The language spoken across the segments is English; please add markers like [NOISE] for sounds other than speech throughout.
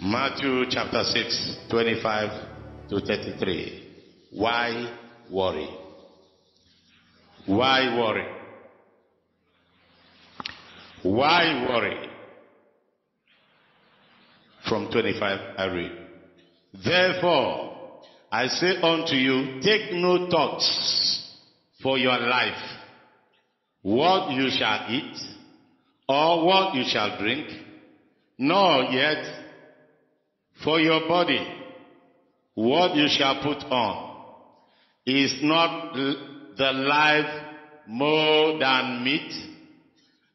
Matthew chapter 6, 25 to 33. Why worry? Why worry? Why worry? From 25 I read. Therefore, I say unto you, take no thoughts for your life, what you shall eat, or what you shall drink, nor yet for your body, what you shall put on. Is not the life more than meat,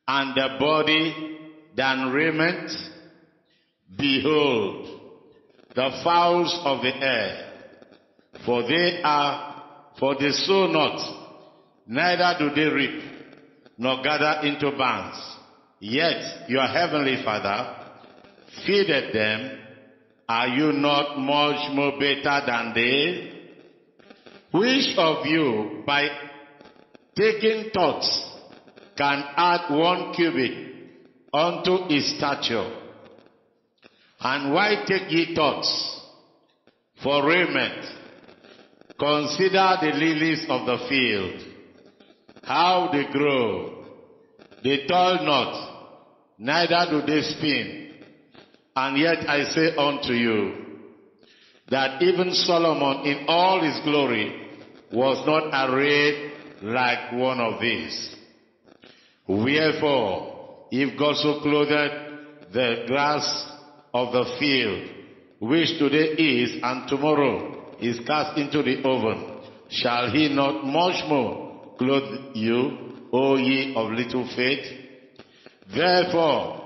and the body than raiment? Behold, the fowls of the air, for they are, for they sow not, neither do they reap, nor gather into barns. Yet your heavenly Father feedeth them. Are you not much more better than they? Which of you, by taking thoughts, can add one cubit unto his stature? And why take ye thoughts for raiment? Consider the lilies of the field, how they grow. They toil not, neither do they spin. And yet I say unto you, that even Solomon in all his glory was not arrayed like one of these. Wherefore, if God so clothed the grass of the field, which today is and tomorrow is cast into the oven, shall he not much more clothe you, O ye of little faith? Therefore,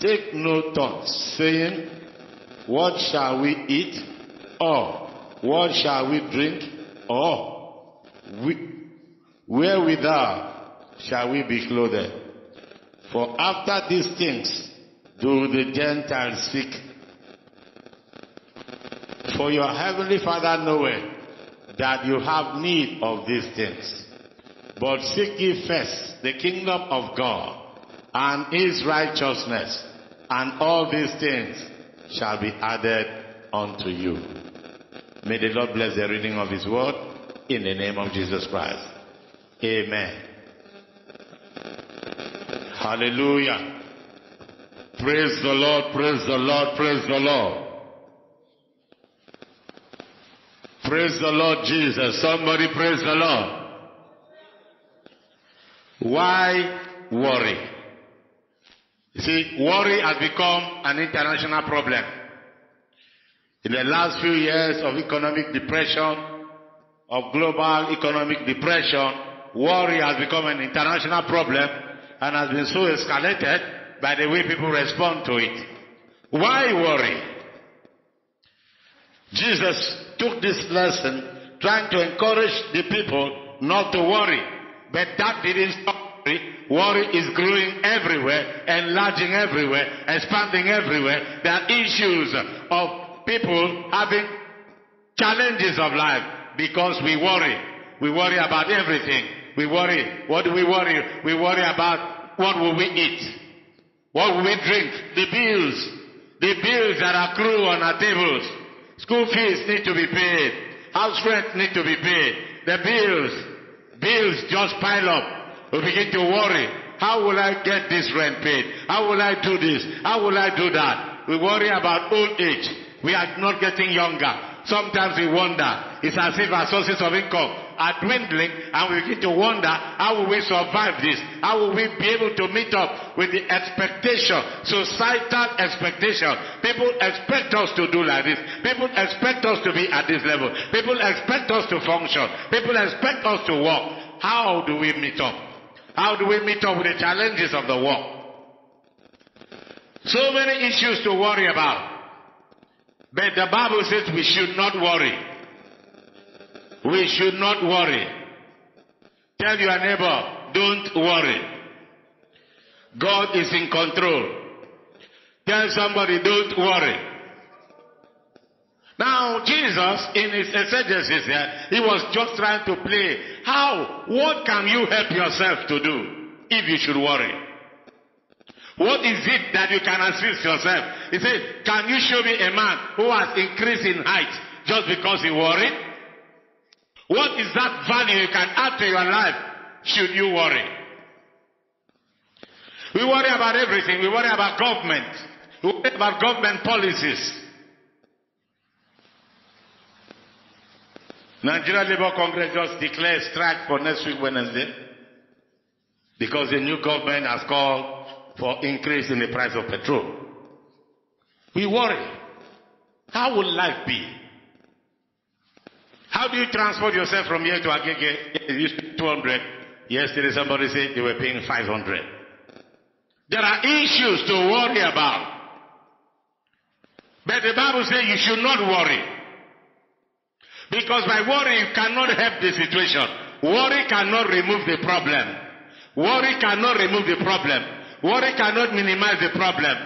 take no thought, saying, What shall we eat? Or what shall we drink? Or we, wherewithal shall we be clothed? For after these things do the Gentiles seek? For your heavenly Father knoweth that you have need of these things. But seek ye first the kingdom of God and his righteousness, and all these things shall be added unto you. May the Lord bless the reading of his word in the name of Jesus Christ. Amen. Hallelujah. Praise the Lord, praise the Lord, praise the Lord. Praise the Lord Jesus. Somebody praise the Lord. Why worry? You see, worry has become an international problem. In the last few years of economic depression, of global economic depression, worry has become an international problem and has been so escalated by the way people respond to it. Why worry? Jesus took this lesson trying to encourage the people not to worry, but that didn't stop worry. Is growing everywhere, enlarging everywhere, expanding everywhere. There are issues of people having challenges of life because we worry. We worry about everything. We worry. What do we worry? We worry about what will we eat? What will we drink? The bills. The bills that accrue on our tables. School fees need to be paid. House rent need to be paid. The bills. Bills just pile up. We begin to worry. How will I get this rent paid? How will I do this? How will I do that? We worry about old age. We are not getting younger. Sometimes we wonder. It's as if our sources of income are dwindling and we begin to wonder how will we survive this? How will we be able to meet up with the expectation, societal expectation? People expect us to do like this. People expect us to be at this level. People expect us to function. People expect us to work. How do we meet up? How do we meet up with the challenges of the work? So many issues to worry about. But the Bible says we should not worry. We should not worry. Tell your neighbor, don't worry. God is in control. Tell somebody, don't worry. Now, Jesus, in his exegesis here, he was just trying to play. How? What can you help yourself to do if you should worry? What is it that you can assist yourself? He said, can you show me a man who has increased in height just because he worried? What is that value you can add to your life should you worry? We worry about everything. We worry about government. We worry about government policies. Nigeria Labour Congress just declared strike for next week Wednesday because the new government has called for increase in the price of petrol. We worry. How will life be? How do you transport yourself from here to Agege? Used to be 200. Yesterday somebody said they were paying 500. There are issues to worry about. But the Bible says you should not worry. Because by worry you cannot help the situation. Worry cannot remove the problem. Worry cannot remove the problem. Worry cannot minimize the problem.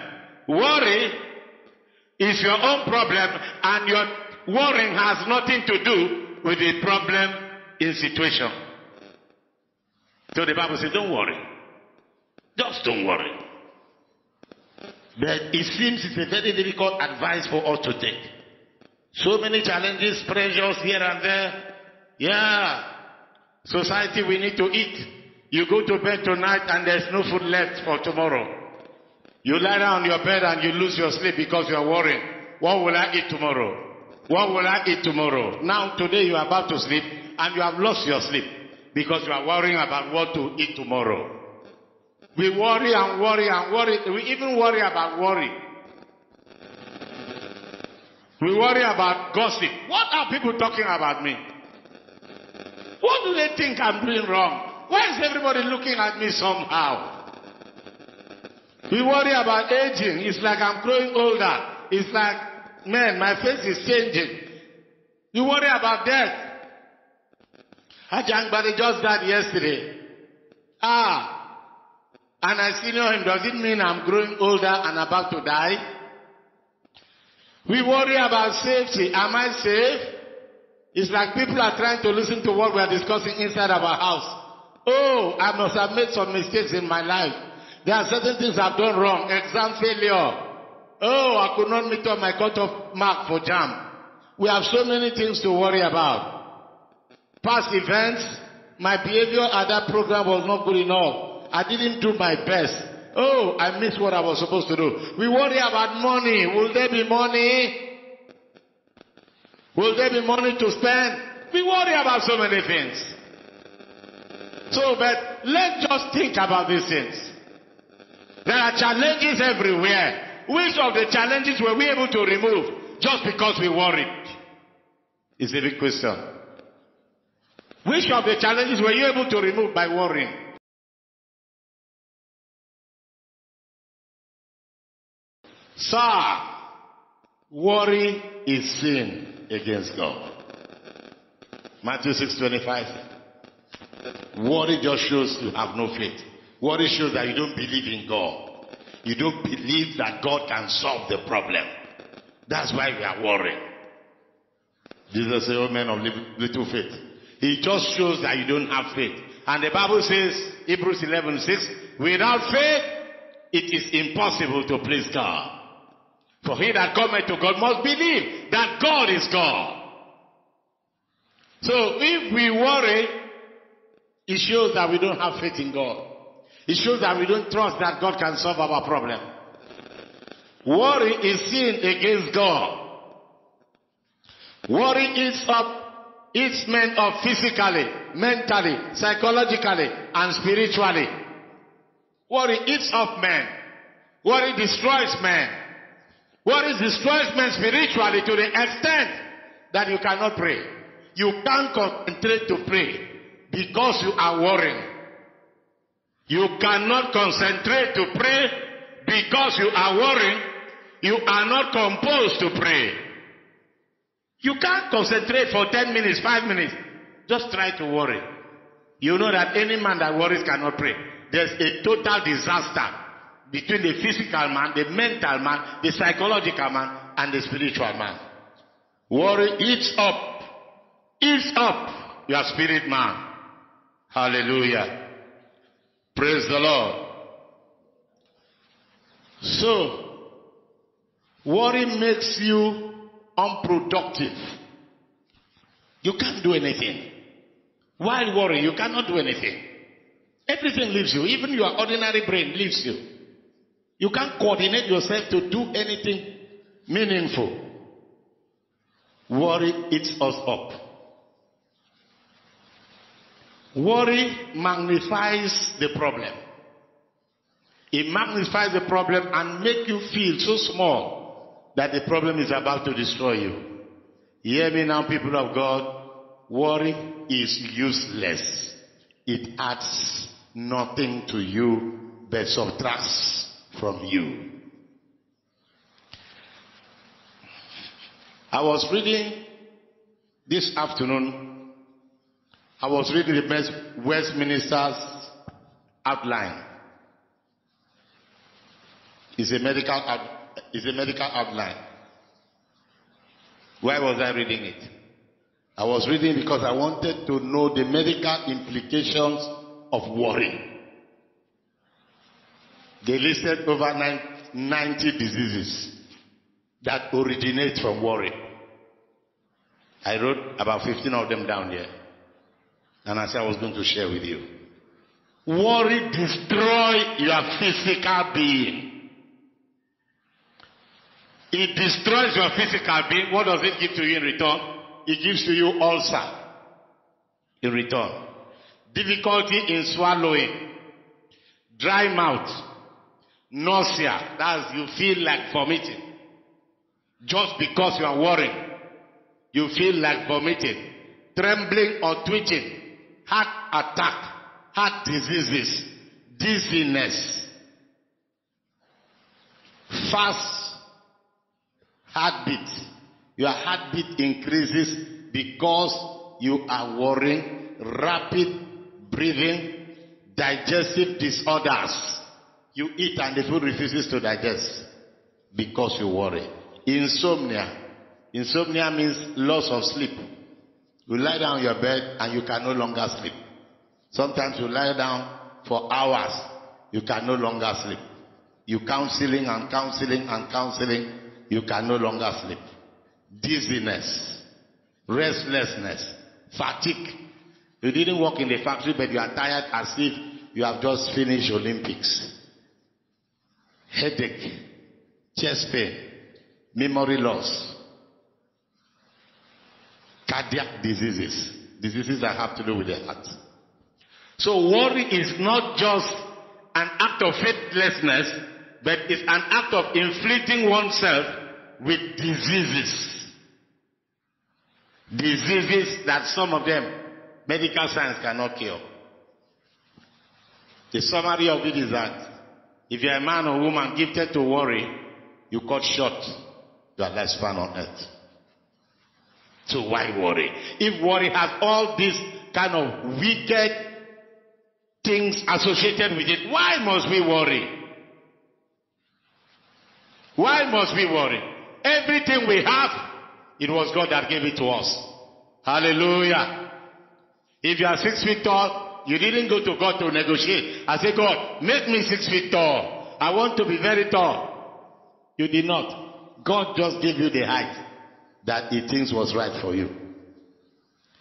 Worry is your own problem and your worrying has nothing to do with the problem in situation. So the Bible says, don't worry. Just don't worry. But it seems it's a very difficult advice for us to take. So many challenges, pressures here and there. Yeah. Society, we need to eat. You go to bed tonight and there's no food left for tomorrow. You lie down on your bed and you lose your sleep because you are worrying. What will I eat tomorrow? What will I eat tomorrow? Now, today you are about to sleep and you have lost your sleep because you are worrying about what to eat tomorrow. We worry and worry and worry. We even worry about worry. We worry about gossip. What are people talking about me? What do they think I'm doing wrong? Why is everybody looking at me somehow? We worry about aging. It's like I'm growing older. It's like, man, my face is changing. You worry about death. Ajangbari just died yesterday. Ah. And I senior him. Does it mean I'm growing older and about to die? We worry about safety. Am I safe? It's like people are trying to listen to what we are discussing inside of our house. Oh, I must have made some mistakes in my life. There are certain things I've done wrong. Exam failure. Oh, I could not meet up my cutoff mark for JAMB. We have so many things to worry about. Past events, my behavior at that program was not good enough. I didn't do my best. Oh, I missed what I was supposed to do. We worry about money. Will there be money? Will there be money to spend? We worry about so many things. So, but let's just think about these things. There are challenges everywhere. Which of the challenges were we able to remove just because we worried? Is a big question. Which of the challenges were you able to remove by worrying? Sir, worry is sin against God. Matthew 6:25. Worry just shows you have no faith. Worry shows that you don't believe in God. You don't believe that God can solve the problem. That's why we are worrying. Jesus said, Oh men of little faith. It just shows that you don't have faith. And the Bible says, Hebrews 11 6, without faith, it is impossible to please God. For he that cometh to God must believe that God is God. So if we worry, it shows that we don't have faith in God. It shows that we don't trust that God can solve our problem. Worry is sin against God. Worry eats up, eats men up physically, mentally, psychologically, and spiritually. Worry eats up men. Worry destroys men. Worry destroys men spiritually to the extent that you cannot pray. You can't concentrate to pray because you are worrying. You cannot concentrate to pray because you are worrying. You are not composed to pray. You can't concentrate for 10 minutes, 5 minutes. Just try to worry. You know that any man that worries cannot pray. There's a total disaster between the physical man, the mental man, the psychological man, and the spiritual man. Worry eats up, eats up your spirit man. Hallelujah. Praise the Lord. So, worry makes you unproductive. You can't do anything. While worrying, you cannot do anything. Everything leaves you. Even your ordinary brain leaves you. You can't coordinate yourself to do anything meaningful. Worry eats us up. Worry magnifies the problem. It magnifies the problem and make you feel so small that the problem is about to destroy you. Hear me now, people of God. Worry is useless. It adds nothing to you but subtracts from you. I was reading this afternoon, I was reading the Westminster's outline. It's a medical, it's a medical outline. Why was I reading it? I was reading because I wanted to know the medical implications of worry. They listed over 90 diseases that originate from worry. I wrote about 15 of them down here. And I said I was going to share with you. Worry destroy your physical being. It destroys your physical being. What does it give to you in return? It gives to you ulcer in return. Difficulty in swallowing. Dry mouth. Nausea. That's you feel like vomiting. Just because you are worrying. You feel like vomiting. Trembling or twitching. Heart attack. Heart diseases. Dizziness. Fast heartbeat. Your heartbeat increases because you are worrying. Rapid breathing. Digestive disorders. You eat and the food refuses to digest because you worry. Insomnia. Insomnia means loss of sleep. You lie down on your bed and you can no longer sleep. Sometimes you lie down for hours. You can no longer sleep. You counseling and counseling and counseling. You can no longer sleep. Dizziness. Restlessness. Fatigue. You didn't work in the factory but you are tired as if you have just finished Olympics. Headache. Chest pain memory loss, cardiac diseases, diseases that have to do with the heart. So worry is not just an act of faithlessness, but it's an act of inflicting oneself with diseases. Diseases that some of them medical science cannot cure. The summary of it is that if you're a man or woman gifted to worry, you cut short your lifespan on earth. So why worry? If worry has all these kind of wicked things associated with it, why must we worry? Why must we worry? Everything we have, it was God that gave it to us. Hallelujah. If you are six feet tall, you didn't go to God to negotiate. I said, God, make me six feet tall. I want to be very tall. You did not. God just gave you the height that he thinks was right for you.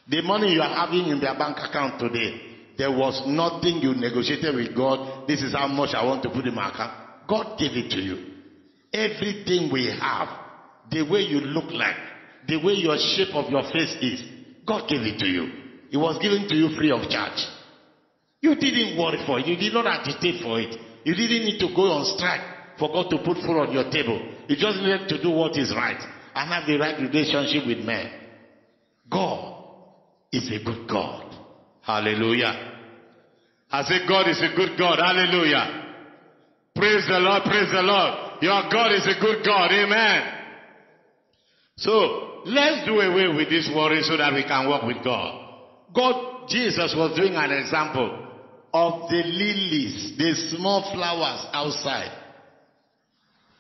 The money you are having in their bank account today, there was nothing you negotiated with God. This is how much I want to put in my account. God gave it to you. Everything we have, the way you look like, the way your shape of your face is, God gave it to you. It was given to you free of charge. You didn't worry for it. You did not agitate for it. You didn't need to go on strike for God to put food on your table. You just needed to do what is right and have the right relationship with men. God is a good God. Hallelujah. I say God is a good God. Hallelujah. Praise the Lord. Praise the Lord. Your God is a good God. Amen. So let's do away with this worry so that we can walk with God. God, Jesus was doing an example of the lilies, the small flowers outside.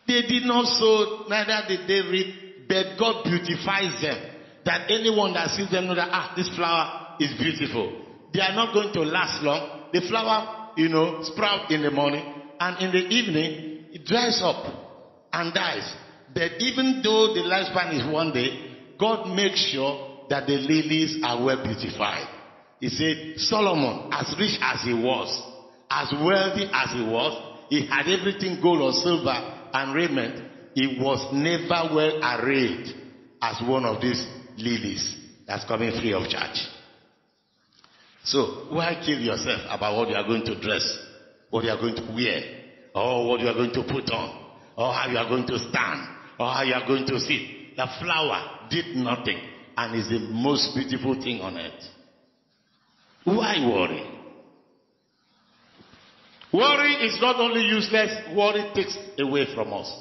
They did not sow, neither did they reap, but God beautifies them. That anyone that sees them know that, ah, this flower is beautiful. They are not going to last long. The flower, you know, sprout in the morning, and in the evening, it dries up and dies. But even though the lifespan is one day, God makes sure that the lilies are well beautified. He said, Solomon, as rich as he was, as wealthy as he was, he had everything gold or silver and raiment. He was never well arrayed as one of these lilies that's coming free of charge. So, why kill yourself about what you are going to dress, what you are going to wear, or what you are going to put on, or how you are going to stand, or how you are going to sit? The flower did nothing and is the most beautiful thing on earth. Why worry? Worry is not only useless, worry takes away from us.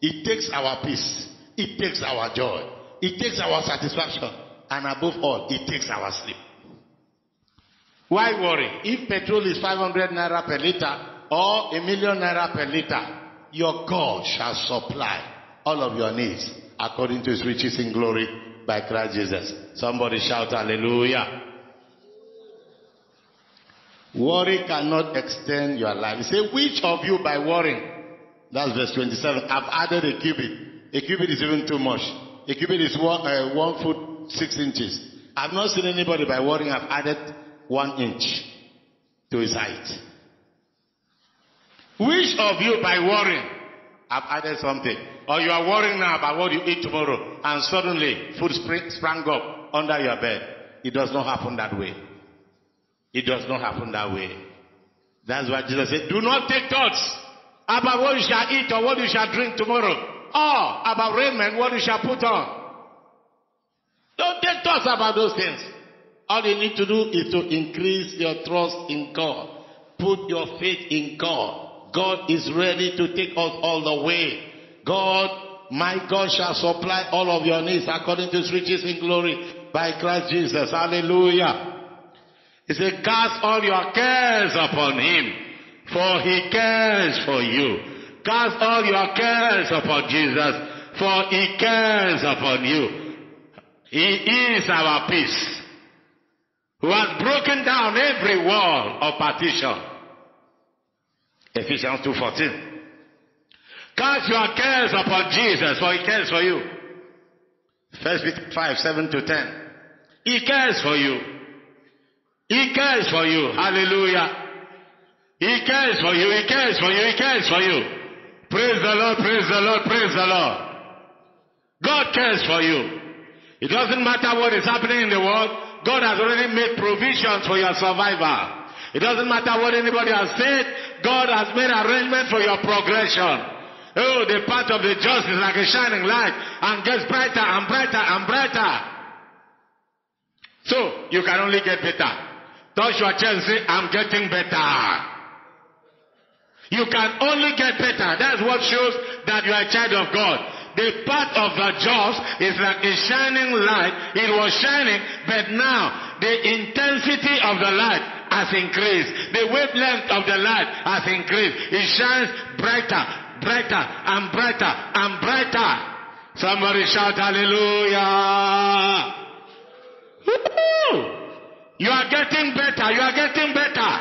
It takes our peace. It takes our joy. It takes our satisfaction. And above all, it takes our sleep. Why worry? If petrol is 500 naira per liter or a million naira per liter, your God shall supply all of your needs according to his riches in glory by Christ Jesus. Somebody shout hallelujah. Worry cannot extend your life. He said, which of you by worrying, that's verse 27, I've added a cubit. A cubit is even too much. A cubit is one, uh, one foot, six inches. I've not seen anybody by worrying I've added one inch to his height. Which of you by worrying have added something? Or you are worrying now about what you eat tomorrow and suddenly food sprang up under your bed. It does not happen that way. It does not happen that way. That's why Jesus said, do not take thoughts about what you shall eat or what you shall drink tomorrow. Or about raiment, what you shall put on. Don't take thoughts about those things. All you need to do is to increase your trust in God. Put your faith in God. God is ready to take us all the way. God, my God shall supply all of your needs according to his riches in glory by Christ Jesus. Hallelujah. He said, cast all your cares upon him, for he cares for you. Cast all your cares upon Jesus, for he cares upon you. He is our peace, who has broken down every wall of partition. Ephesians 2.14 Cast your cares upon Jesus, for he cares for you. First Peter 5, 7 to 10. He cares for you. He cares for you. Hallelujah. He cares for you. He cares for you. He cares for you. Praise the Lord. Praise the Lord. Praise the Lord. God cares for you. It doesn't matter what is happening in the world. God has already made provisions for your survival. It doesn't matter what anybody has said. God has made arrangements for your progression. Oh, the path of the just is like a shining light and gets brighter and brighter and brighter. So, you can only get better. Chest and say, I'm getting better. You can only get better. That's what shows that you are a child of God. The path of the just is like a shining light. It was shining, but now the intensity of the light has increased. The wavelength of the light has increased. It shines brighter, brighter, and brighter, and brighter. Somebody shout hallelujah. Woo-hoo! You are getting better. You are getting better.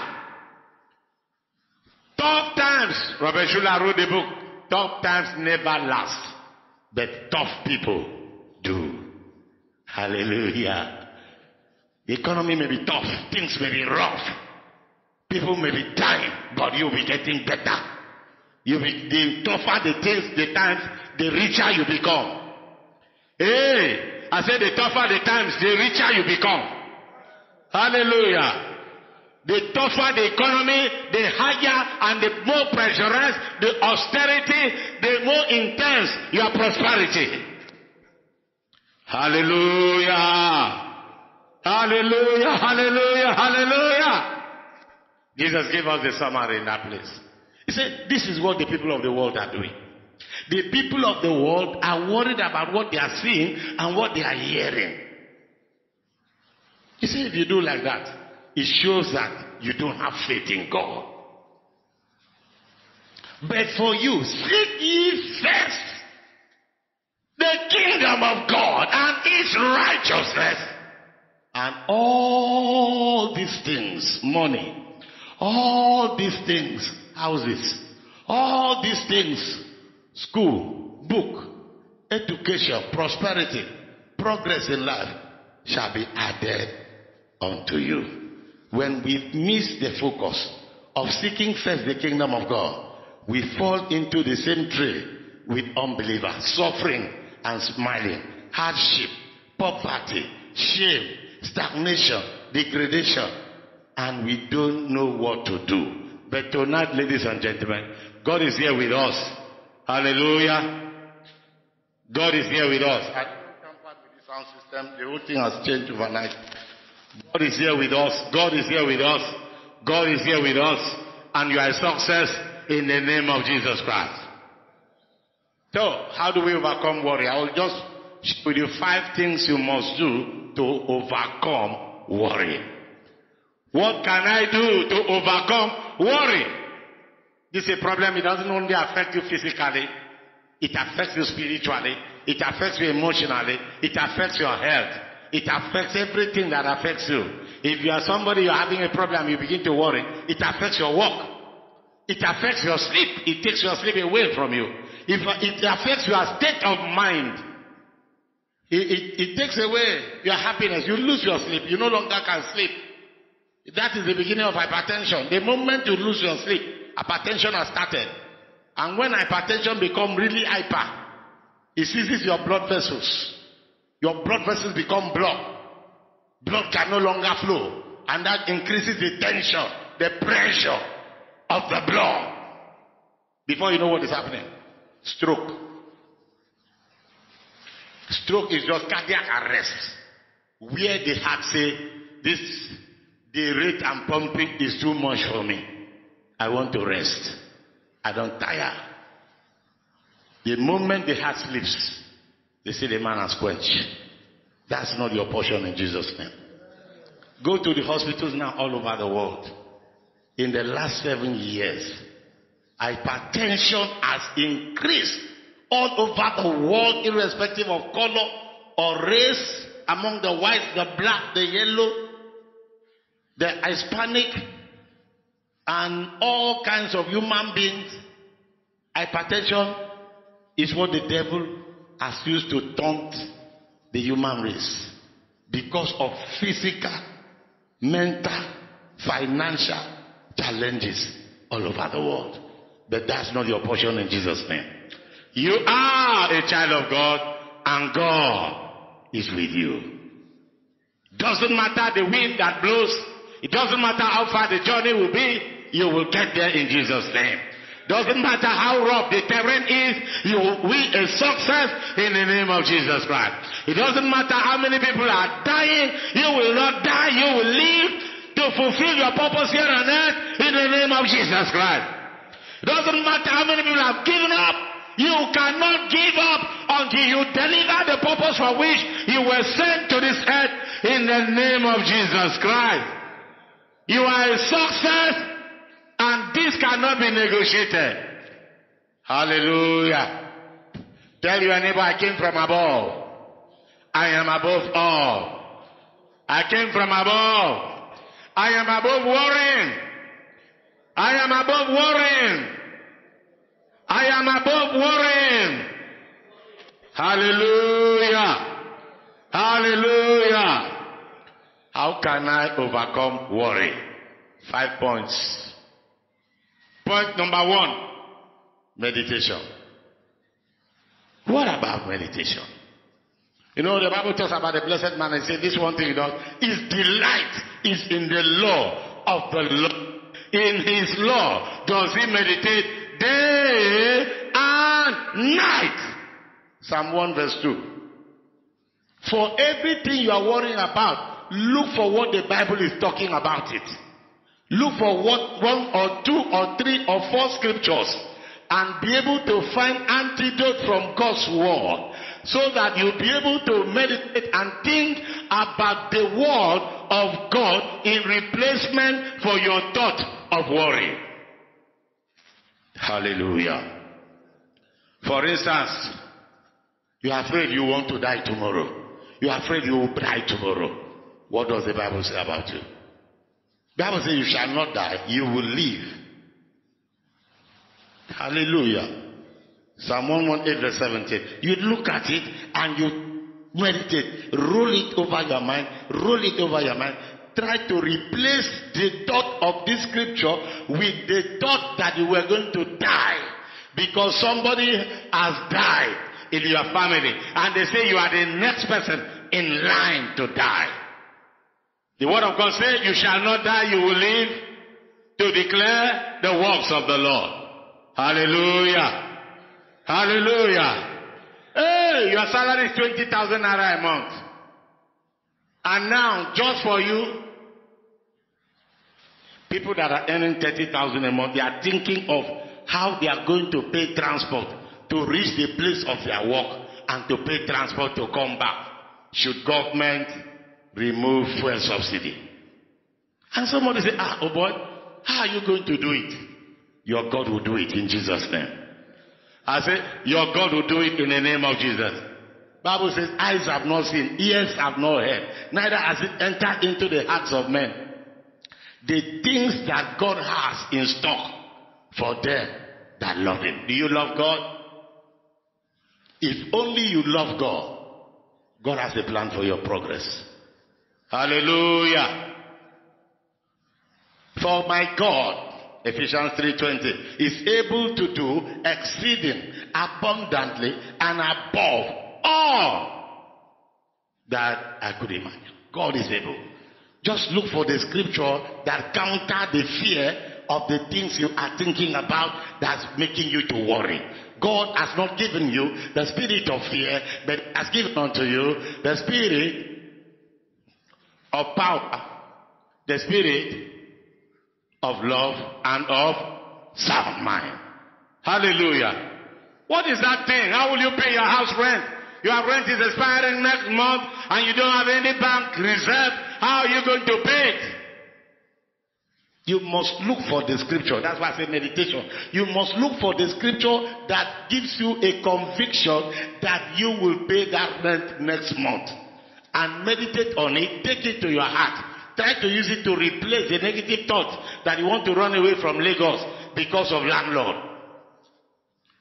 Tough times. Robert Schuller wrote the book. Tough times never last. But tough people do. Hallelujah. The economy may be tough. Things may be rough. People may be dying, but you'll be getting better. You be, the tougher the things, the times, the richer you become. Hey, I said the tougher the times, the richer you become. Hallelujah. The tougher the economy, the higher and the more pressurized the austerity, the more intense your prosperity. Hallelujah. Hallelujah. Hallelujah. Hallelujah. Jesus gave us the summary in that place. He said, This is what the people of the world are doing. The people of the world are worried about what they are seeing and what they are hearing. He said, If you do like that, it shows that you don't have faith in God. But for you, seek ye first the kingdom of God and its righteousness. And all these things, money, all these things, houses, All these things, school, book, education, prosperity, progress in life, shall be added unto you. When we miss the focus of seeking first the kingdom of God, we fall into the same tree with unbelievers, suffering and smiling, hardship, poverty, shame, stagnation, degradation, and we don't know what to do. But tonight, ladies and gentlemen, God is here with us. Hallelujah. God is here with us. I don't with the sound system. The whole thing has changed overnight. God is here with us. God is here with us. God is here with us. And you are a success in the name of Jesus Christ. So, how do we overcome worry? I will just with you five things you must do to overcome worry. What can I do to overcome worry? This is a problem. It doesn't only affect you physically. It affects you spiritually. It affects you emotionally. It affects your health. It affects everything that affects you. If you are somebody you're having a problem, you begin to worry. It affects your work. It affects your sleep. It takes your sleep away from you. If it affects your state of mind. It, it, it takes away your happiness. You lose your sleep. You no longer can sleep. That is the beginning of hypertension. The moment you lose your sleep, hypertension has started. And when hypertension becomes really hyper, it seizes your blood vessels. Your blood vessels become blocked. Blood can no longer flow. And that increases the tension, the pressure of the blood. Before you know what is happening, stroke. Stroke is just cardiac arrest. Where the heart say, this, the rate I'm pumping is too much for me. I want to rest. I don't tire. The moment the heart sleeps, they say the man has quenched. That's not your portion in Jesus' name. Go to the hospitals now all over the world. In the last seven years, hypertension has increased all over the world, irrespective of color or race, among the whites, the black, the yellow, the Hispanic, and all kinds of human beings. Hypertension is what the devil has used to taunt the human race because of physical, mental, financial challenges all over the world. But that's not your portion in Jesus' name. You are a child of God and God is with you. Doesn't matter the wind that blows. It doesn't matter how far the journey will be. You will get there in Jesus' name. Doesn't matter how rough the terrain is, you will a success in the name of Jesus Christ. It doesn't matter how many people are dying, you will not die, you will live to fulfill your purpose here on earth in the name of Jesus Christ. It doesn't matter how many people have given up, you cannot give up until you deliver the purpose for which you were sent to this earth in the name of Jesus Christ. You are a success and this cannot be negotiated. Hallelujah. Tell your neighbor, I came from above. I am above all. I came from above. I am above worrying. I am above worrying. I am above worrying. Hallelujah. Hallelujah. How can I overcome worry? Five points. Point number one meditation. What about meditation? You know, the Bible talks about the blessed man and says this one thing he does. His delight is in the law of the Lord. In his law does he meditate day and night. Psalm 1 verse 2. For everything you are worrying about, look for what the Bible is talking about it. Look for what, one or two or three or four scriptures and be able to find antidote from God's word so that you'll be able to meditate and think about the word of God in replacement for your thought of worry. Hallelujah. For instance, you're afraid you want to die tomorrow. You're afraid you will die tomorrow. What does the Bible say about you? Bible says you shall not die, you will live. Hallelujah. Psalm 118 verse 17. You look at it and you meditate. Roll it over your mind. Roll it over your mind. Try to replace the thought of this scripture with the thought that you were going to die. Because somebody has died in your family. And they say you are the next person in line to die. The word of God says, You shall not die, you will live to declare the works of the Lord. Hallelujah. Hallelujah. Hey, your salary is 20,000 naira a month. And now, just for you, people that are earning 30,000 a month, they are thinking of how they are going to pay transport to reach the place of their work and to pay transport to come back. Should government remove fuel subsidy? And somebody say, ah, oh boy, how are you going to do it? Your God will do it in Jesus' name. I say, your God will do it in the name of Jesus. Bible says, eyes have not seen, ears have not heard, neither has it entered into the hearts of men. The things that God has in stock for them that love Him. Do you love God? If only you love God, God has a plan for your progress. Hallelujah. For my God Ephesians 3:20 is able to do exceeding abundantly and above all that I could imagine. God is able. Just look for the scripture that counter the fear of the things you are thinking about that's making you to worry. God has not given you the spirit of fear, but has given unto you the spirit of power, the spirit of love and of sound mind. Hallelujah. What is that thing? How will you pay your house rent? Your rent is expiring next month and you don't have any bank reserve. How are you going to pay it? You must look for the scripture. That's why I say meditation. You must look for the scripture that gives you a conviction that you will pay that rent next month. And meditate on it, take it to your heart. Try to use it to replace the negative thoughts that you want to run away from Lagos because of landlord.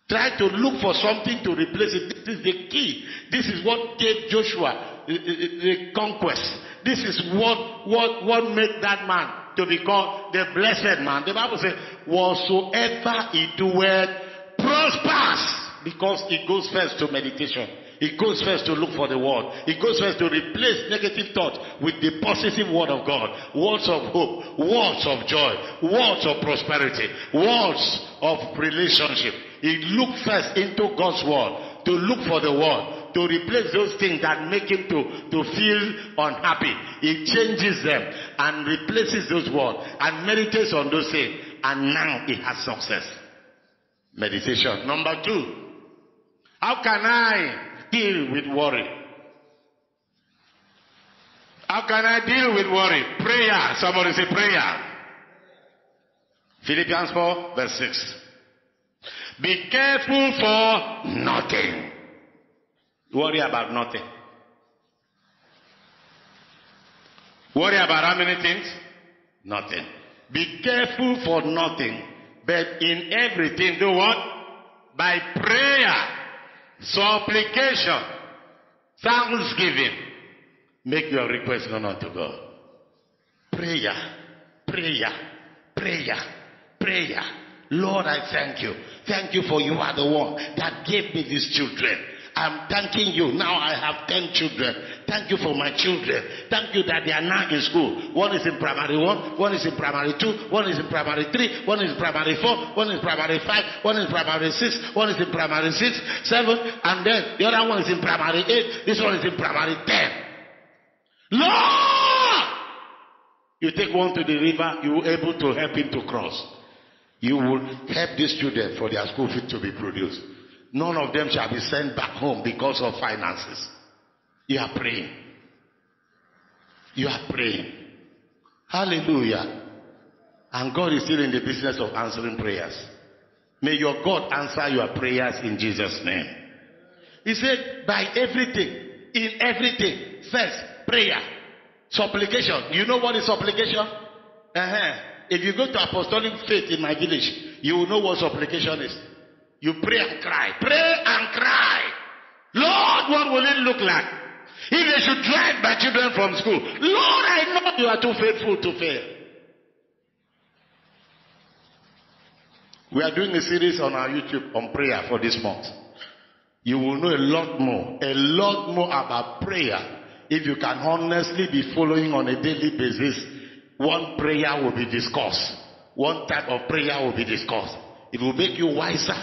Try to look for something to replace it. This is the key. This is what gave Joshua the, conquest. This is what, what, what made that man to become the blessed man. The Bible says, whatsoever he doeth prospers because it goes first to meditation. He goes first to look for the word. He goes first to replace negative thoughts with the positive word of God. Words of hope, words of joy, words of prosperity, words of relationship. He look first into God's word to look for the word to replace those things that make him to, to feel unhappy. He changes them and replaces those words and meditates on those things. And now he has success. Meditation. Number two. How can I deal with worry? How can I deal with worry? Prayer. Somebody say prayer. Philippians 4 verse 6. Be careful for nothing. Worry about nothing. Worry about how many things? Nothing. Be careful for nothing, but in everything do what? By prayer supplication, thanksgiving. Make your request known unto God. Prayer, prayer, prayer, prayer. Lord, I thank you. Thank you for you are the one that gave me these children. I'm thanking you. Now I have 10 children. Thank you for my children. Thank you that they are now in school. One is in primary one, one is in primary two, one is in primary three, one is in primary four, one is in primary five, one is in primary six, one is in primary six, seven, and then the other one is in primary eight, this one is in primary ten. Lord! You take one to the river, you will able to help him to cross. You will help these children for their school fees to be produced. None of them shall be sent back home because of finances. You are praying. You are praying. Hallelujah. And God is still in the business of answering prayers. May your God answer your prayers in Jesus' name. He said, by everything, in everything, first, prayer, supplication. You know what is supplication? Uh-huh. If you go to apostolic faith in my village, you will know what supplication is. You pray and cry. Pray and cry. Lord, what will it look like? If they should drive my children from school, Lord, I know you are too faithful to fail. We are doing a series on our YouTube on prayer for this month. You will know a lot more, a lot more about prayer if you can honestly be following on a daily basis. One prayer will be discussed. One type of prayer will be discussed. It will make you wiser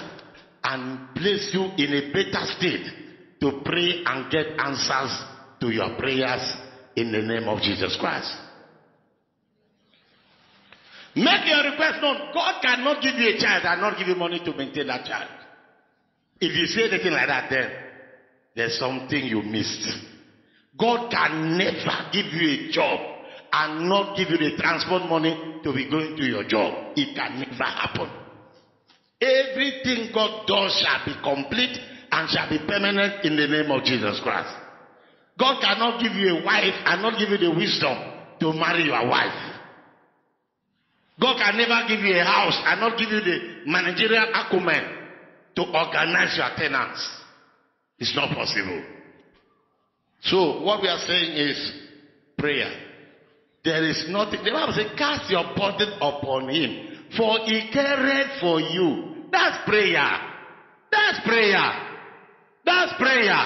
and place you in a better state to pray and get answers to your prayers in the name of Jesus Christ. Make your request known. God cannot give you a child and not give you money to maintain that child. If you say anything like that, then there's something you missed. God can never give you a job and not give you the transport money to be going to your job. It can never happen. Everything God does shall be complete and shall be permanent in the name of Jesus Christ. God cannot give you a wife and not give you the wisdom to marry your wife. God can never give you a house and not give you the managerial acumen to organize your tenants. It's not possible. So what we are saying is prayer. There is nothing. The Bible says, cast your burden upon him, for he cared for you. That's prayer. That's prayer. That's prayer.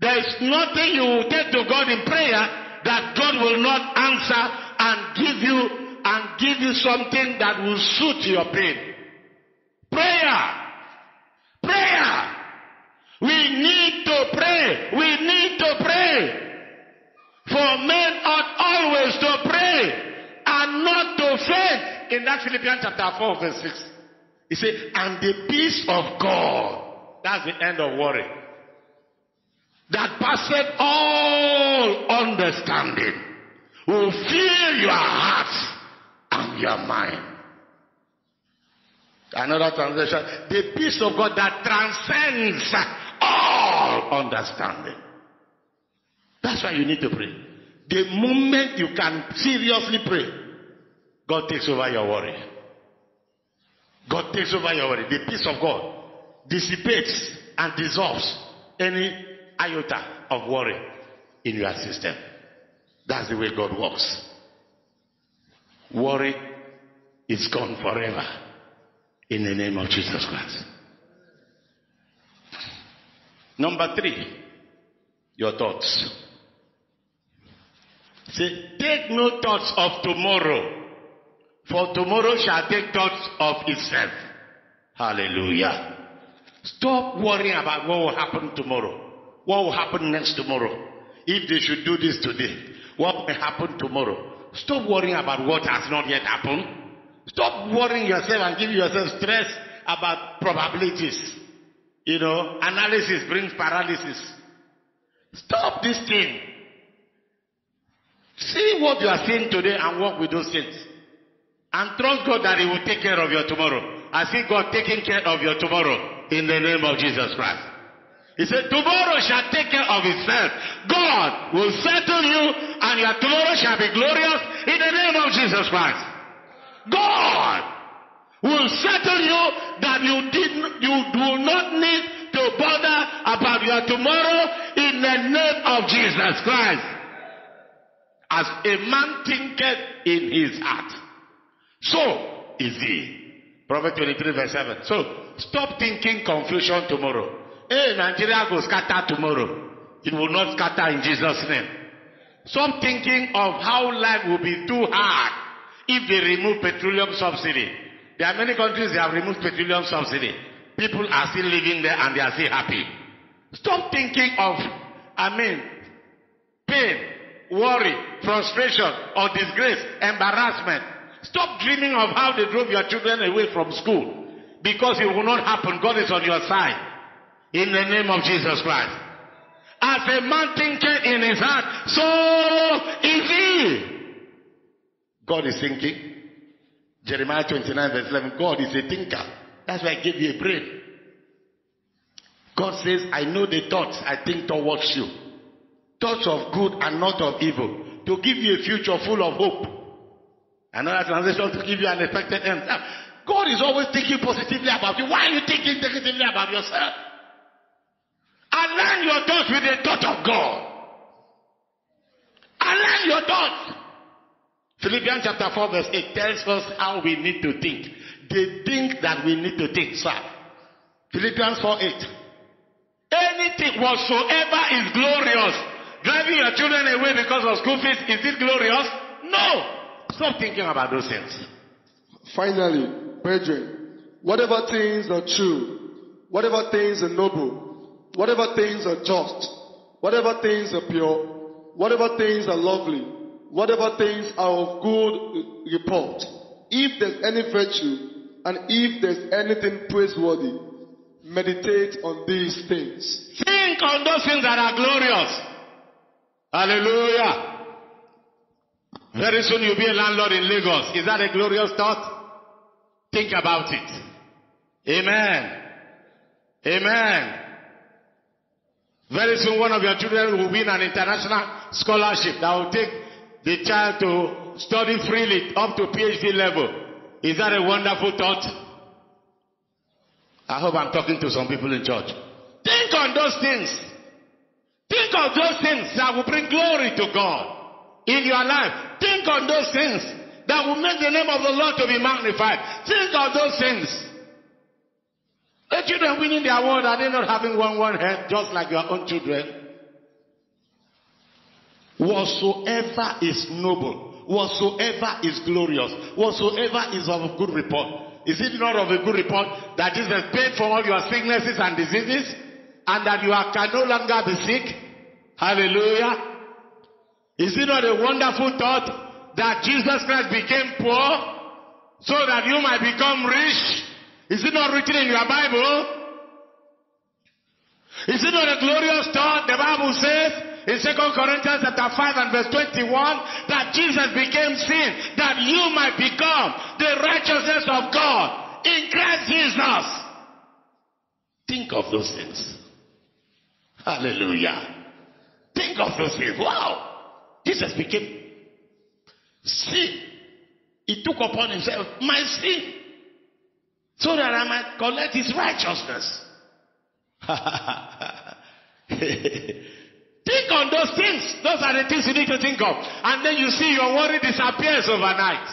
There is nothing you will take to God in prayer that God will not answer and give you and give you something that will suit your pain. Prayer. Prayer. We need to pray. We need to pray. For men ought always to pray and not to faint. In that Philippians chapter 4, verse 6. He said, and the peace of God. That's the end of worry. That passeth all understanding will fill your hearts and your mind. Another translation, the peace of God that transcends all understanding. That's why you need to pray. The moment you can seriously pray, God takes over your worry. God takes over your worry. The peace of God dissipates and dissolves any iota of worry in your system. That's the way God works. Worry is gone forever in the name of Jesus Christ. Number three, your thoughts. Say, take no thoughts of tomorrow, for tomorrow shall take thoughts of itself. Hallelujah. Stop worrying about what will happen tomorrow. What will happen next tomorrow? If they should do this today, what may happen tomorrow? Stop worrying about what has not yet happened. Stop worrying yourself and giving yourself stress about probabilities. You know, analysis brings paralysis. Stop this thing. See what you are seeing today and work with those things. And trust God that He will take care of your tomorrow. I see God taking care of your tomorrow in the name of Jesus Christ. He said, tomorrow shall take care of itself. God will settle you and your tomorrow shall be glorious in the name of Jesus Christ. God will settle you that you did you do not need to bother about your tomorrow in the name of Jesus Christ. As a man thinketh in his heart, so is he. Proverbs 23 verse 7. So stop thinking confusion tomorrow. Hey, Nigeria will scatter tomorrow. It will not scatter in Jesus' name. Stop thinking of how life will be too hard if they remove petroleum subsidy. There are many countries that have removed petroleum subsidy. People are still living there and they are still happy. Stop thinking of, I mean, pain, worry, frustration, or disgrace, embarrassment. Stop dreaming of how they drove your children away from school. Because it will not happen. God is on your side. In the name of Jesus Christ. As a man thinketh in his heart, so is he. God is thinking. Jeremiah 29 verse 11. God is a thinker. That's why I gave you a brain. God says, I know the thoughts I think towards you. Thoughts of good and not of evil. To give you a future full of hope. Another translation to give you an expected end. Ah, God is always thinking positively about you. Why are you thinking negatively about yourself? Align your thoughts with the thought of God. Align your thoughts. Philippians chapter 4 verse 8 tells us how we need to think. They think that we need to think, sir. Philippians 4 8. Anything whatsoever is glorious. Driving your children away because of school fees, is it glorious? No. Stop thinking about those things. Finally, brethren, whatever things are true, whatever things are noble, whatever things are just, whatever things are pure, whatever things are lovely, whatever things are of good report, if there's any virtue, and if there's anything praiseworthy, meditate on these things. Think on those things that are glorious. Hallelujah. Very soon you'll be a landlord in Lagos. Is that a glorious thought? Think about it. Amen. Amen. Very soon one of your children will win an international scholarship that will take the child to study freely up to PhD level. Is that a wonderful thought? I hope I'm talking to some people in church. Think on those things. Think of those things that will bring glory to God in your life. Think on those things that will make the name of the Lord to be magnified. Think of those things. The children winning the award, are they not having one one head just like your own children? Whatsoever is noble, whatsoever is glorious, whatsoever is of good report. Is it not of a good report that Jesus paid for all your sicknesses and diseases and that you are, can no longer be sick? Hallelujah. Is it not a wonderful thought that Jesus Christ became poor so that you might become rich? Is it not written in your Bible? Is it not a glorious thought? The Bible says in 2 Corinthians chapter 5 and verse 21 that Jesus became sin that you might become the righteousness of God in Christ Jesus. Think of those things. Hallelujah. Think of those things. Wow. Jesus became sin. He took upon himself my sin so that I might collect his righteousness. [LAUGHS] think on those things. Those are the things you need to think of. And then you see your worry disappears overnight.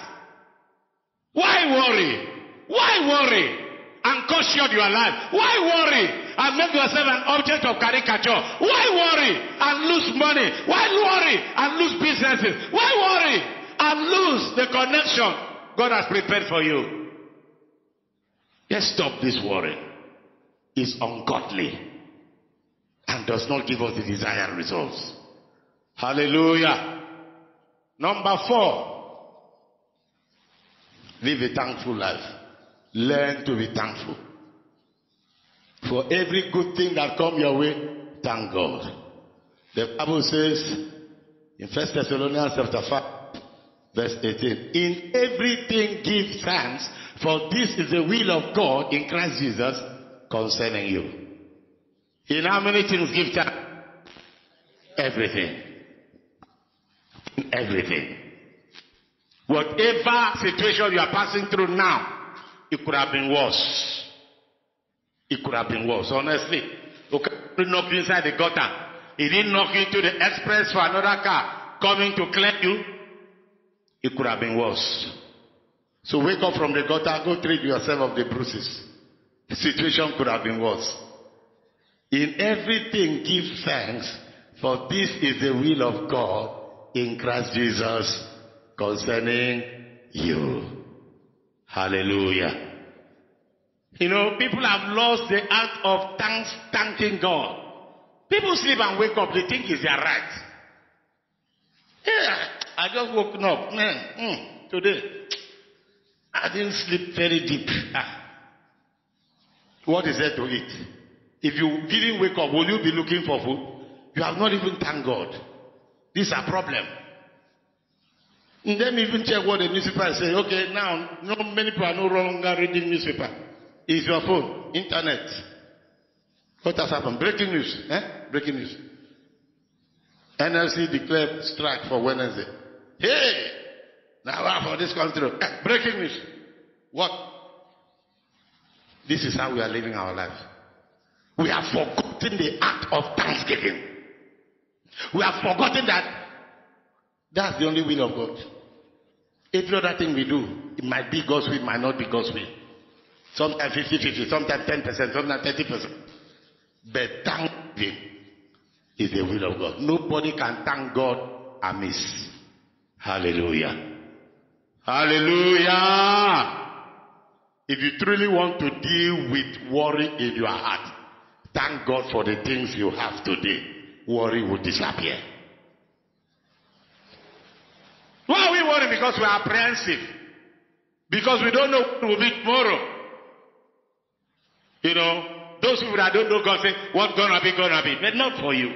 Why worry? Why worry? And caution your life. Why worry? And make yourself an object of caricature. Why worry? And lose money. Why worry? And lose businesses. Why worry? And lose the connection God has prepared for you. Let's stop this worry. It's ungodly and does not give us the desired results. Hallelujah. Number four, live a thankful life. Learn to be thankful. For every good thing that come your way, thank God. The Bible says in 1 Thessalonians chapter 5, verse 18, in everything give thanks, for this is the will of God in Christ Jesus concerning you. In how many things give thanks? Everything. Everything. Whatever situation you are passing through now, it could have been worse. It could have been worse, honestly. Okay, knock you inside the gutter. He didn't knock you into the express for another car coming to claim you. It could have been worse. So wake up from the gutter, go treat yourself of the bruises. The situation could have been worse. In everything give thanks, for this is the will of God in Christ Jesus concerning you. Hallelujah. You know, people have lost the art of thanks, thanking God. People sleep and wake up, they think it's their right. Yeah, I just woken up. Man, mm, today, I didn't sleep very deep. Ah. What is there to eat? If you didn't wake up, will you be looking for food? You have not even thanked God. This is a problem. And then even check what the newspaper say. Okay, now no many people are no longer reading newspaper. It's your phone, internet. What has happened? Breaking news. Eh? Breaking news. NLC declared strike for Wednesday. Hey! Now for this country. Eh, breaking news. What? This is how we are living our life. We have forgotten the act of thanksgiving. We have forgotten that that's the only will of God. Every other thing we do, it might be God's will, it might not be God's will. Sometimes 50 50, sometimes 10%, sometimes 30%. But thanksgiving is the will of God. Nobody can thank God amiss. Hallelujah. Hallelujah. If you truly want to deal with worry in your heart, thank God for the things you have today. Worry will disappear. Because we are apprehensive. Because we don't know what will be tomorrow. You know, those people that don't know God say, what's gonna be, gonna be. But not for you.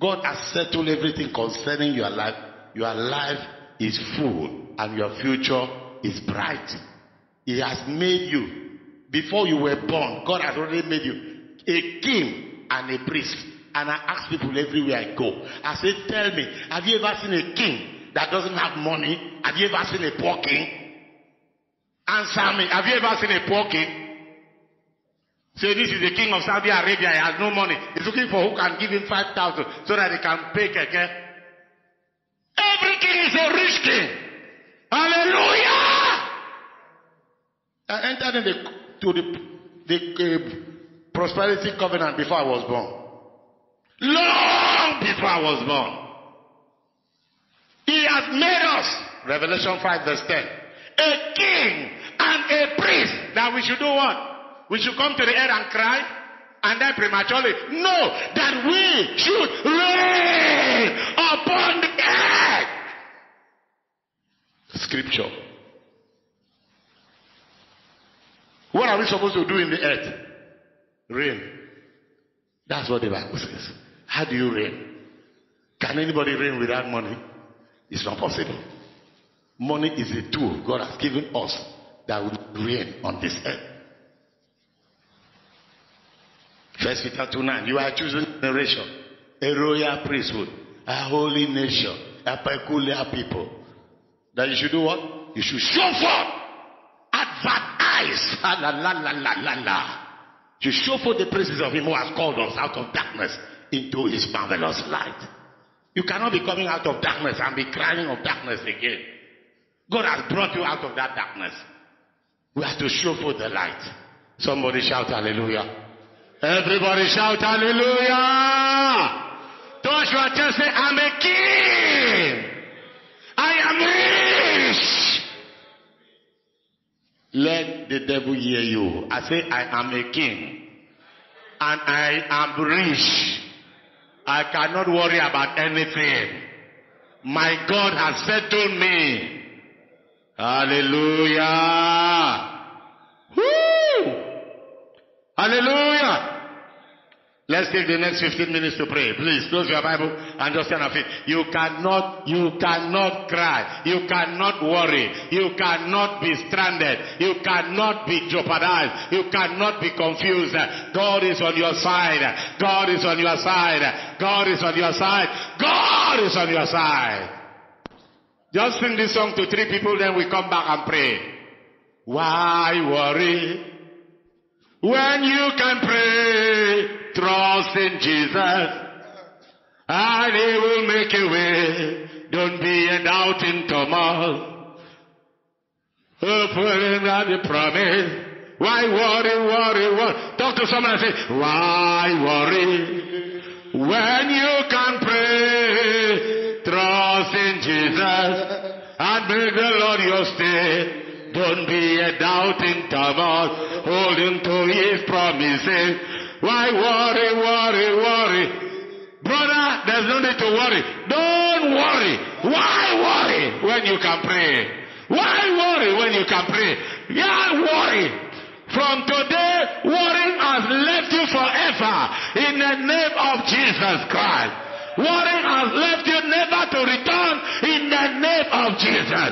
God has settled everything concerning your life. Your life is full and your future is bright. He has made you. Before you were born, God has already made you a king and a priest. And I ask people everywhere I go, I say, tell me, have you ever seen a king that doesn't have money? Have you ever seen a poor king? Answer me, have you ever seen a poor king? Say this is the king of Saudi Arabia, he has no money. He's looking for who can give him 5,000 so that he can pay keke. Every king is a rich king. Hallelujah! I entered in the, to the, the uh, prosperity covenant before I was born. Long before I was born. He has made us, Revelation 5 verse 10, a king and a priest that we should do what? We should come to the earth and cry and die prematurely. No, that we should reign upon the earth. Scripture. What are we supposed to do in the earth? Reign. That's what the Bible says. How do you reign? Can anybody reign without money? It's not possible. Money is a tool God has given us that will reign on this earth. First Peter 2 9. You are a chosen generation, a royal priesthood, a holy nation, a peculiar people. That you should do what? You should show forth, advertise, la la la la la la. You show forth the praises of Him who has called us out of darkness into His marvelous light. You cannot be coming out of darkness and be crying of darkness again. God has brought you out of that darkness. We have to show forth the light. Somebody shout hallelujah. Everybody shout hallelujah. Touch your chest say, I'm a king. I am rich. Let the devil hear you. I say, I am a king. And I am rich. I cannot worry about anything. My God has settled me. Hallelujah. Woo! Hallelujah. Let's take the next 15 minutes to pray. Please close your Bible and just stand on feet. You cannot, you cannot cry. You cannot worry. You cannot be stranded. You cannot be jeopardized. You cannot be confused. God is on your side. God is on your side. God is on your side. God is on your side. Just sing this song to three people, then we come back and pray. Why worry? When you can pray, trust in Jesus, and He will make a way. Don't be a doubting Thomas. Open at the promise. Why worry, worry, worry? Talk to someone and say, Why worry? When you can pray, trust in Jesus, and make the Lord your stay. Don't be a doubting Thomas, holding to his promises. Why worry, worry, worry? Brother, there's no need to worry. Don't worry. Why worry when you can pray? Why worry when you can pray? Yeah, worry. From today, worrying has left you forever in the name of Jesus Christ. Worrying has left you never to return in the name of Jesus.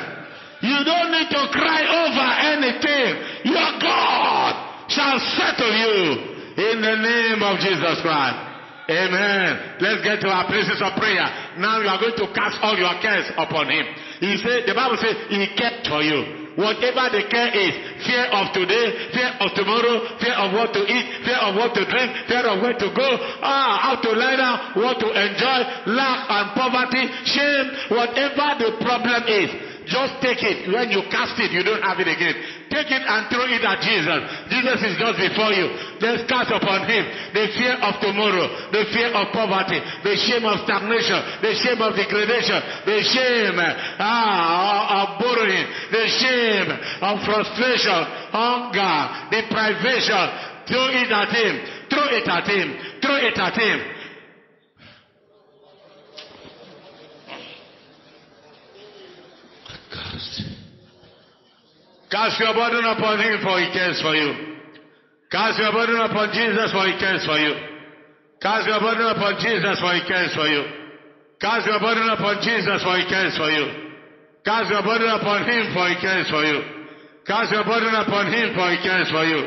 You don't need to cry over anything. Your God shall settle you in the name of Jesus Christ. Amen. Let's get to our places of prayer. Now you are going to cast all your cares upon him. He said, the Bible says, He cared for you. Whatever the care is, fear of today, fear of tomorrow, fear of what to eat, fear of what to drink, fear of where to go, ah, how to lie down, what to enjoy, lack and poverty, shame, whatever the problem is, just take it. When you cast it, you don't have it again. Take it and throw it at Jesus. Jesus is just before you. Then cast upon him the fear of tomorrow, the fear of poverty, the shame of stagnation, the shame of degradation, the shame ah, of borrowing, the shame of frustration, hunger, deprivation. Throw it at him. Throw it at him. Throw it at him. Cast your burden upon him for he cares for you. Cast your burden upon Jesus for he cares for you. Cast your burden upon Jesus for he cares for you. Cast your burden upon Jesus for he cares for you. Cast your burden upon him for he cares for you. Cast your burden upon him for he cares for you.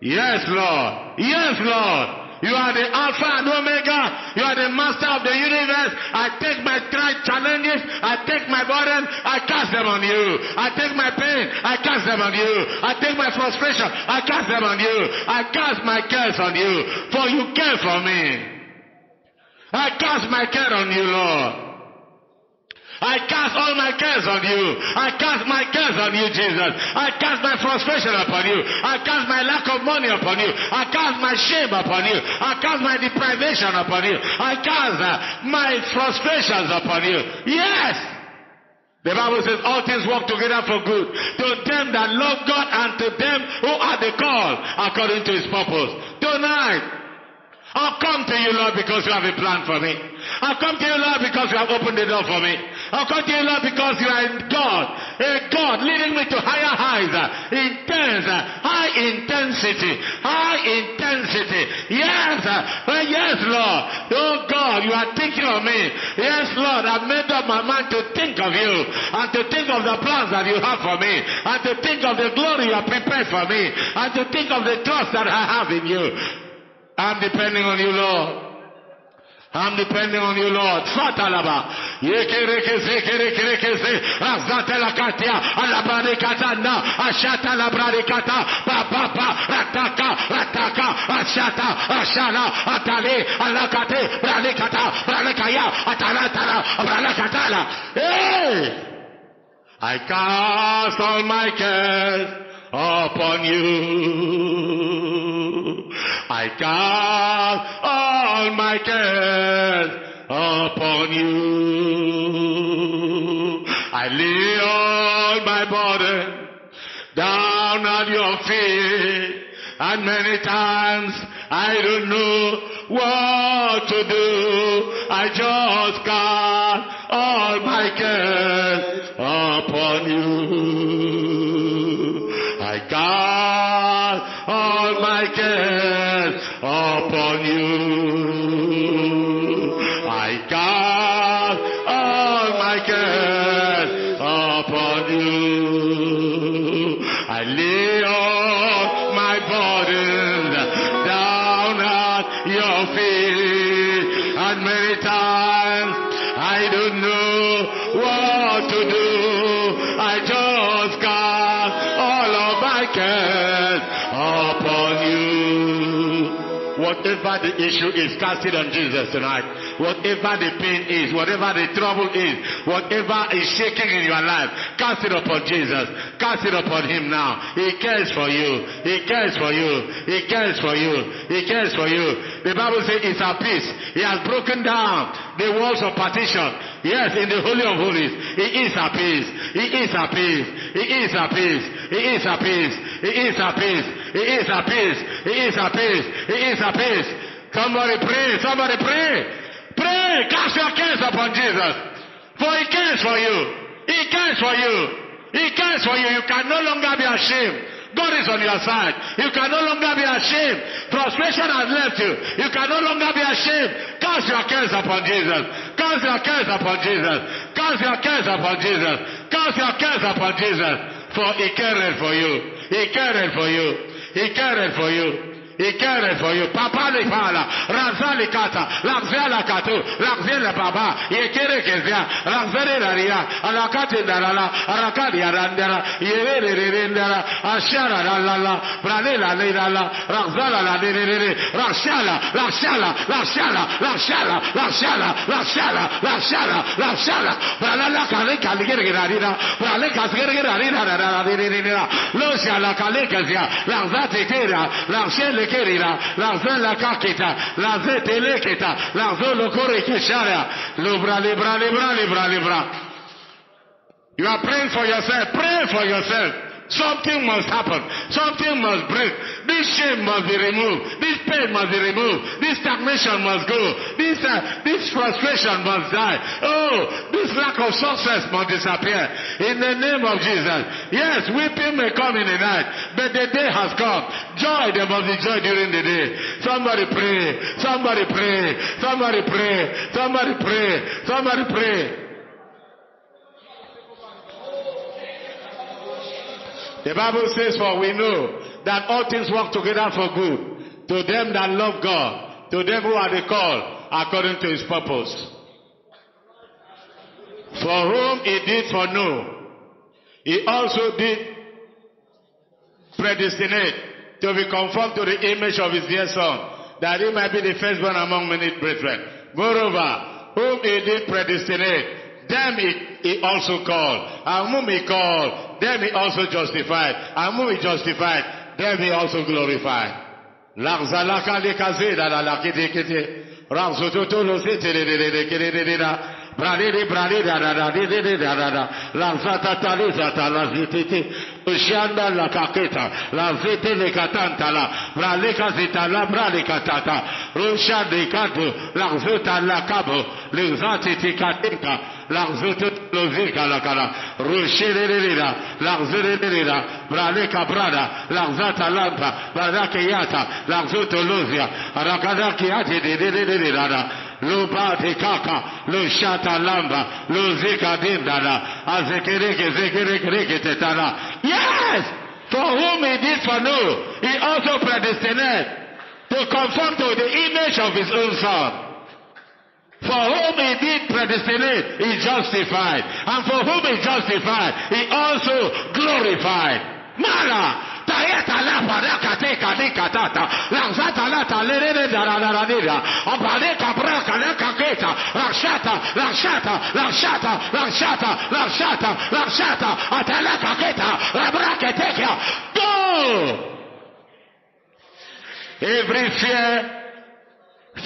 Yes, Lord. Yes, Lord. You are the Alpha and Omega. You are the master of the universe. I take my challenges. I take my burden. I cast them on you. I take my pain. I cast them on you. I take my frustration. I cast them on you. I cast my cares on you. For you care for me. I cast my care on you, Lord. I cast all my cares on you. I cast my cares on you, Jesus. I cast my frustration upon you. I cast my lack of money upon you. I cast my shame upon you. I cast my deprivation upon you. I cast uh, my frustrations upon you. Yes! The Bible says all things work together for good to them that love God and to them who are the called according to his purpose. Tonight, I'll come to you, Lord, because you have a plan for me. I'll come to you, Lord, because you have opened the door for me. I'll come to you, Lord, because you are God, a God leading me to higher highs, intense, high intensity, high intensity. Yes, uh, yes, Lord. Oh God, you are thinking of me. Yes, Lord, I've made up my mind to think of you and to think of the plans that you have for me and to think of the glory you have prepared for me and to think of the trust that I have in you. I'm depending on you, Lord. I'm depending on you, Lord. Fatalaba. Yekerekese, kerekerekese. Azatela katia. Alabarikatanda. Ashata labarikata. Papa, rataka, rataka. Ashata, ashana, atale, alakate, bralikata, bralikaya, atalatala, bralikatala. Hey! I cast all my cares upon you. I cast all my cares upon you. I lay all my burden down at your feet. And many times I don't know what to do. I just cast all my cares upon you. Issue is, cast it on Jesus tonight. Whatever the pain is, whatever the trouble is, whatever is shaking in your life, cast it upon Jesus. Cast it upon Him now. He cares for you. He cares for you. He cares for you. He cares for you. The Bible says it's a peace. He has broken down the walls of partition. Yes, in the Holy of Holies. He is a peace. He is a peace. He is a peace. He is a peace. He is a peace. He is a peace. He is a peace. He is a peace. Somebody pray. Somebody pray. Pray. Cast your cares upon Jesus. For He cares for you. He cares for you. He cares for you. You can no longer be ashamed. God is on your side. You can no longer be ashamed. Frustration has left you. You can no longer be ashamed. Cast your cares upon Jesus. Cast your cares upon Jesus. Cast your cares upon Jesus. Cast your cares upon Jesus. For He cared for you. He cared for you. He cared for you. He for you. Papa le fala. Ranza le kata. Lakzia la kato. Lakzia la baba. Yekere kezia. Lakzere la ria. Alakate darala. Arakali arandara. Yerere rerendara. Ashara la la la. Brale la le la la. Rakzala la de re re re. Rakshala. Lakshala. Lakshala. Lakshala. Lakshala. Lakshala. Lakshala. Lakshala. Brale la kale kale gere gere rira. Brale kasgere gere rira. Lo shala kale kezia. Lakzate kera. Lakshele kerira, lakzela kakita. You are praying for yourself. Pray for yourself. Something must happen. Something must break. This shame must be removed. This pain must be removed. This stagnation must go. This uh, this frustration must die. Oh, this lack of success must disappear. In the name of Jesus. Yes, weeping may come in the night, but the day has come. Joy, there must be joy during the day. Somebody pray. Somebody pray. Somebody pray. Somebody pray. Somebody pray. The Bible says, For we know that all things work together for good to them that love God, to them who are the called according to his purpose. For whom he did foreknow, he also did predestinate to be conformed to the image of his dear son, that he might be the firstborn among many brethren. Moreover, whom he did predestinate, them he, he also called. And whom he called, them he also justified. And whom he justified, them he also glorified. La bralele, bralele, da, da, da, da, da, da, da, da, lanzata talizata, lanzitete, ușianda la cacheta, lanzetele catanta la, braleca zeta la, braleca tata, rușiande cadă, lanzeta la cabă, lanzatete catenca, lanzete lozica la cala, rușelele la, lanzele la, braleca brada, lanzata lampa, bradache iata, lanzete lozia, aracadache iate de de de de de da, da, Lo bate kaka, lo shata lamba, lo zika dindada, azekereke zekereke tetana. Yes! For whom he did foreknow, he also predestined to conform to the image of his own son. For whom he did predestinate, he justified. And for whom he justified, he also glorified. Mara, Go! Every fear,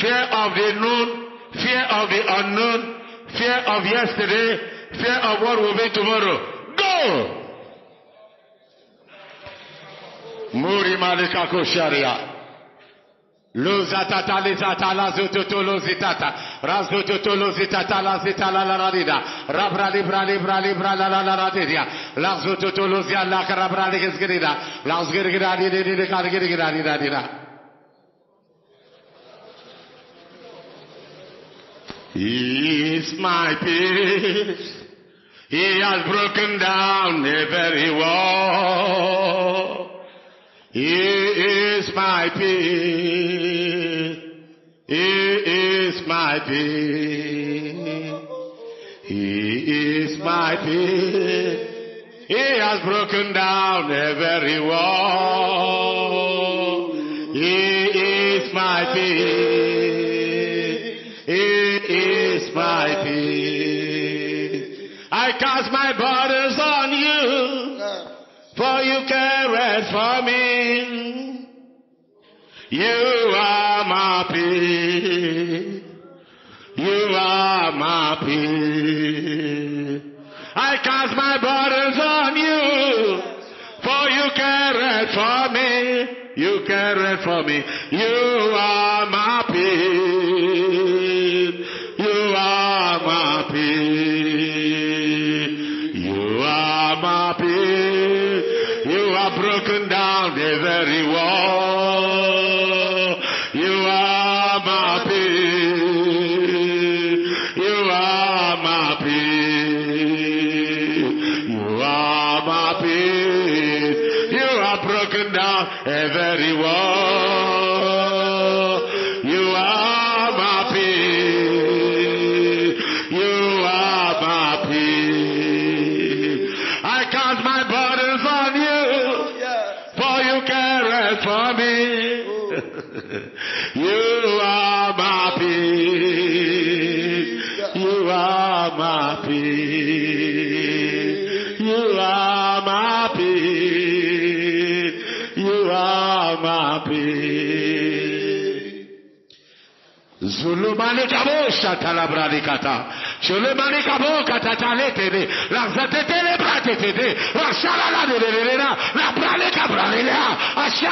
fear of the known, fear of the unknown, fear of yesterday, fear of what will be tomorrow. Go! ሙሪ ማልካ ኮሻሪያ ሎዛታታ ሌዛታ ላዞቶቶ ሎዚታታ ራዞቶቶ ሎዚታታ ላዚታ ላላራዲዳ ራብራ ሊብራ ሊብራ ሊብራ ላላራዲዲያ ላዞቶቶ ሎዚያ ላከራብራ ሊገዝግዲዳ ላዝግድግዳ ዲዲዲዲቃድግድግዳ ዲዳዲዳ He's my peace. He has broken down every wall. He is my peace. He is my peace. He is my peace. He has broken down every wall. He is my peace. He is my peace. I cast my burdens on you. For you cared for me. You are my peace. You are my peace. I cast my burdens on you. For you care for me. You care for me. You are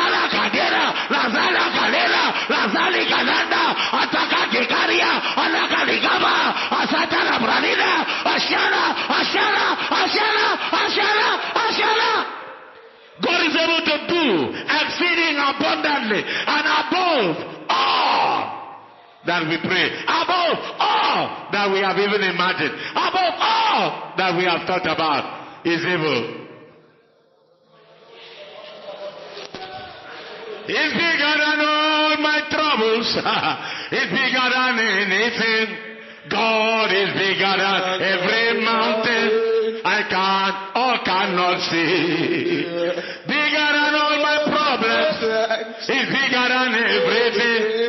La kadera. Kananda. Ataka. God is able to do exceeding abundantly and above that we pray, above all that we have even imagined, above all that we have thought about, is able. It's bigger than all my troubles. [LAUGHS] it's bigger than anything. God is bigger than every mountain I can or cannot see. Bigger than all my problems. He's bigger than everything.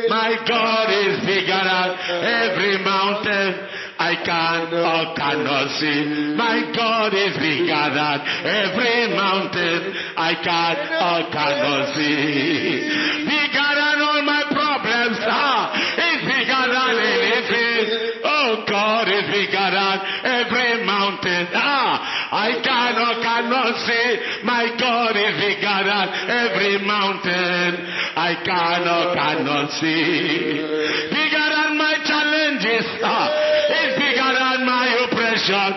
Every mountain I can or cannot see. My God is bigger than every mountain I can or cannot see. Bigger than all my problems. Ah, he's bigger than anything. Oh, God is bigger than every mountain. Ah, I can or cannot see. My God is bigger than every mountain. I can or cannot see. Bigger than my challenges. Ah, it's bigger than my oppression.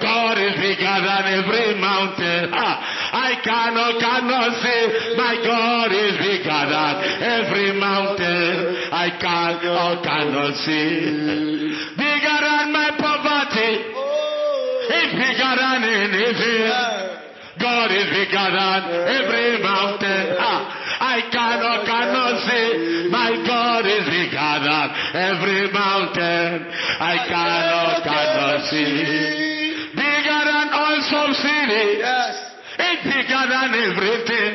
God is bigger than every mountain. Ah, I can or cannot see. My God is bigger than every mountain. I can or cannot see. Bigger than my poverty. It's bigger than anything. God is bigger than every mountain. Ah, I cannot, cannot say, my God is bigger than every mountain. I cannot, cannot see. Bigger than everything.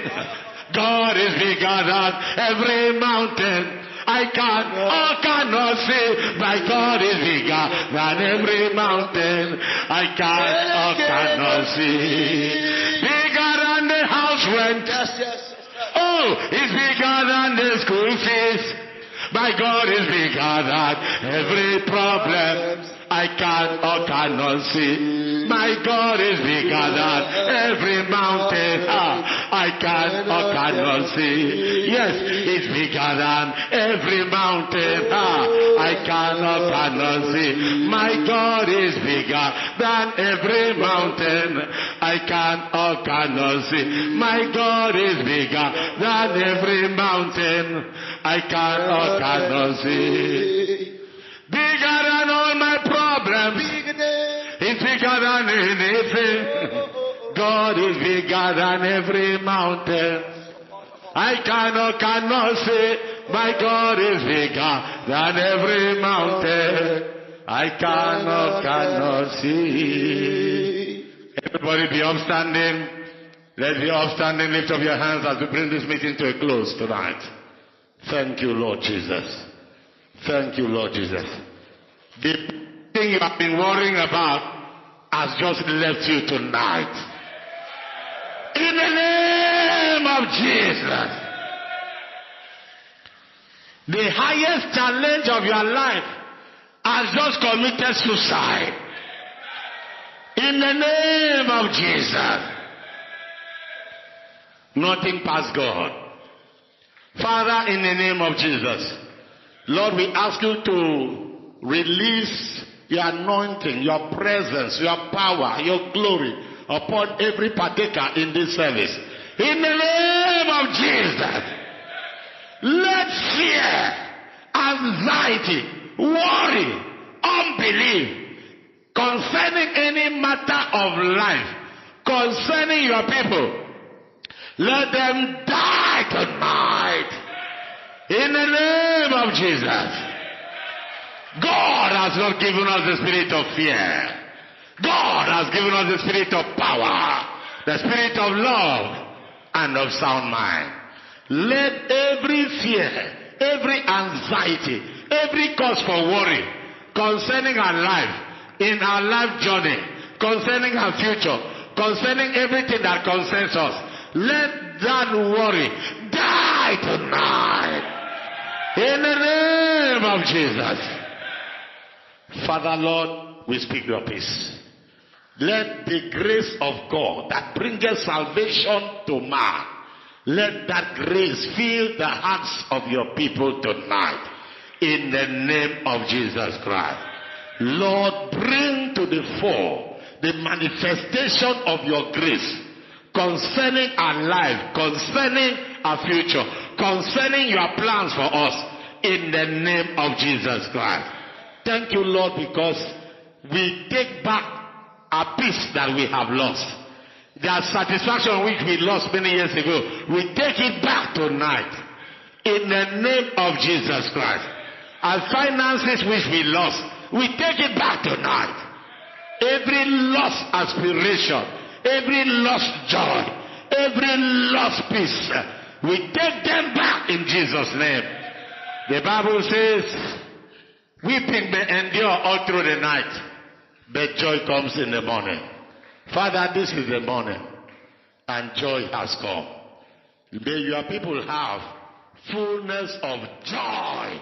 God is bigger than every mountain. I can, I cannot say, my God is bigger than every mountain. I can or cannot see. Bigger than the house rent. Oh, it's bigger than the school fees. My God is bigger than every problem. I can or cannot see. My God is bigger than every mountain. Ah, I can or cannot see. Yes, it's bigger than every mountain. Ah, I can or cannot see. My God is bigger than every mountain. I can or cannot see. My God is bigger than every mountain. I can or cannot see. Bigger than all my problems. It's bigger than anything. God is bigger than every mountain. I cannot, cannot say, my God is bigger than every mountain. I cannot, cannot see. Everybody be upstanding. Let's be upstanding. Lift up your hands as we bring this meeting to a close tonight. Thank you, Lord Jesus. Thank you, Lord Jesus. The thing you have been worrying about has just left you tonight. In the name of Jesus. The highest challenge of your life has just committed suicide. In the name of Jesus. Nothing past God. Father, in the name of Jesus. Lord, we ask you to release your anointing, your presence, your power, your glory upon every partaker in this service. In the name of Jesus, let fear, anxiety, worry, unbelief concerning any matter of life, concerning your people, let them die tonight. In the name of Jesus. Has not given us the spirit of fear. God has given us the spirit of power, the spirit of love, and of sound mind. Let every fear, every anxiety, every cause for worry concerning our life, in our life journey, concerning our future, concerning everything that concerns us, let that worry die tonight. In the name of Jesus. Father Lord, we speak your peace. Let the grace of God that bringeth salvation to man, let that grace fill the hearts of your people tonight. In the name of Jesus Christ. Lord, bring to the fore the manifestation of your grace concerning our life, concerning our future, concerning your plans for us in the name of Jesus Christ. Thank you, Lord, because we take back a peace that we have lost. That satisfaction which we lost many years ago, we take it back tonight in the name of Jesus Christ. Our finances which we lost, we take it back tonight. Every lost aspiration, every lost joy, every lost peace, we take them back in Jesus' name. The Bible says, weeping may endure all through the night, but joy comes in the morning. Father, this is the morning, and joy has come. May your people have fullness of joy